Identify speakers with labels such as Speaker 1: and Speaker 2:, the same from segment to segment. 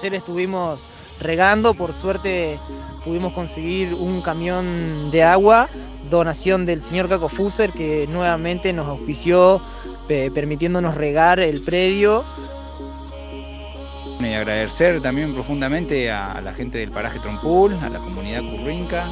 Speaker 1: Ayer estuvimos regando, por suerte pudimos conseguir un camión de agua, donación del señor Caco Fuser, que nuevamente nos auspició permitiéndonos regar el predio.
Speaker 2: Y agradecer también profundamente a la gente del paraje Trompul, a la comunidad currinca.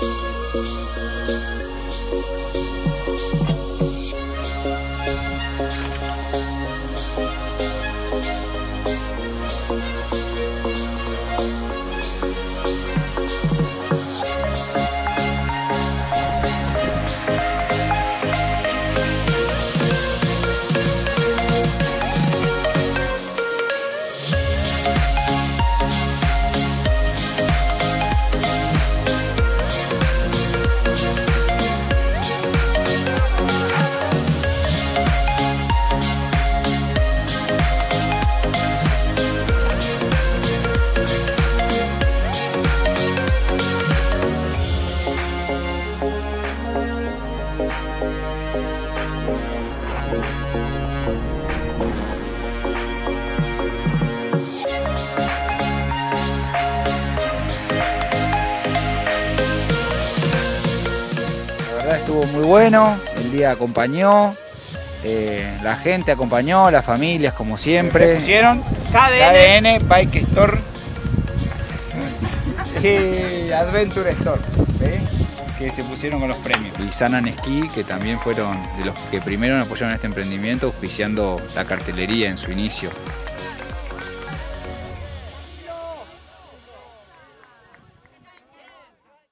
Speaker 2: La verdad estuvo muy bueno, el día acompañó, eh, la gente acompañó, las familias como siempre.
Speaker 3: pusieron
Speaker 1: KDN.
Speaker 2: KDN, Bike Store y Adventure Store, ¿sí? Que se pusieron con los premios. Y Sanan Ski, que también fueron de los que primero apoyaron este emprendimiento, auspiciando la cartelería en su inicio.